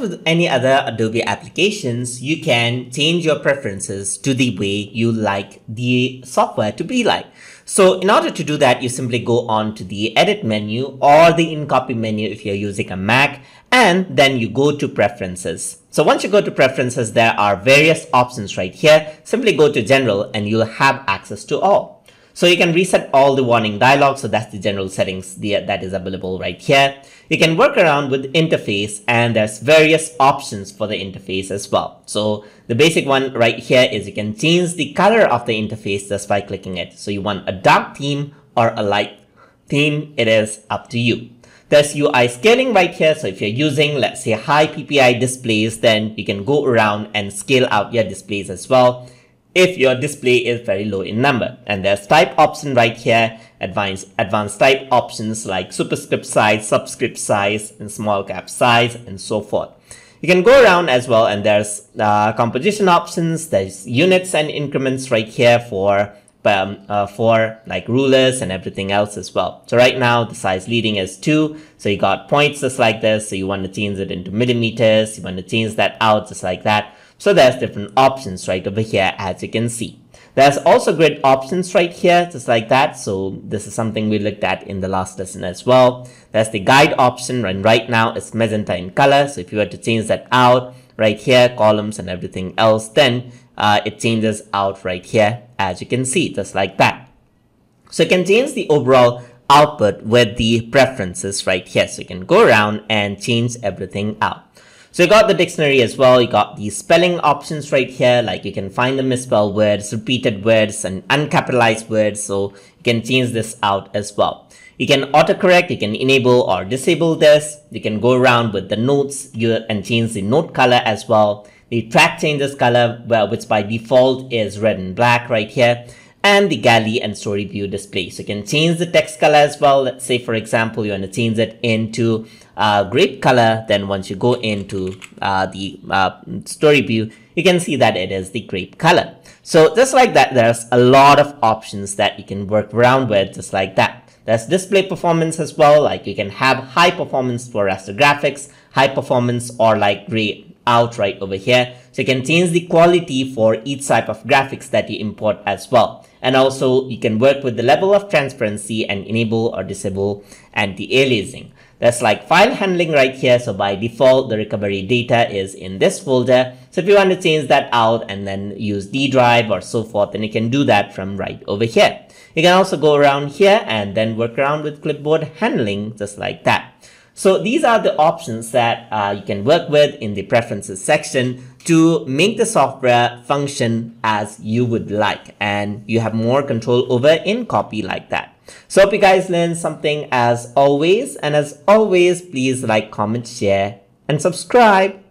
with any other Adobe applications, you can change your preferences to the way you like the software to be like. So in order to do that, you simply go on to the edit menu or the InCopy menu if you're using a Mac, and then you go to preferences. So once you go to preferences, there are various options right here. Simply go to general and you'll have access to all. So you can reset all the warning dialog. So that's the general settings that is available right here. You can work around with interface and there's various options for the interface as well. So the basic one right here is you can change the color of the interface just by clicking it. So you want a dark theme or a light theme. It is up to you. There's UI scaling right here. So if you're using, let's say high PPI displays, then you can go around and scale out your displays as well if your display is very low in number. And there's type option right here, advanced, advanced type options like superscript size, subscript size, and small cap size, and so forth. You can go around as well, and there's uh, composition options, there's units and increments right here for um, uh, for like rulers and everything else as well. So right now the size leading is 2. So you got points just like this. So you want to change it into millimeters. You want to change that out just like that. So there's different options right over here as you can see. There's also grid options right here, just like that. So this is something we looked at in the last lesson as well. There's the guide option and right now it's magenta in color. So if you were to change that out right here, columns and everything else, then uh, it changes out right here as you can see, just like that. So you can change the overall output with the preferences right here. So you can go around and change everything out. So you got the dictionary as well. You got the spelling options right here. Like you can find the misspelled words, repeated words, and uncapitalized words. So you can change this out as well. You can autocorrect. You can enable or disable this. You can go around with the notes and change the note color as well. The track changes color, which by default is red and black right here and the galley and story view display. So you can change the text color as well. Let's say, for example, you want to change it into uh, grape color. Then once you go into uh, the uh, story view, you can see that it is the grape color. So just like that, there's a lot of options that you can work around with just like that. There's display performance as well. Like you can have high performance for raster graphics, high performance or like gray out right over here. So you can change the quality for each type of graphics that you import as well. And also you can work with the level of transparency and enable or disable anti-aliasing. That's like file handling right here. So by default, the recovery data is in this folder. So if you want to change that out and then use D drive or so forth, then you can do that from right over here. You can also go around here and then work around with clipboard handling just like that. So these are the options that uh, you can work with in the preferences section to make the software function as you would like and you have more control over InCopy like that. So hope you guys learned something as always and as always please like, comment, share and subscribe.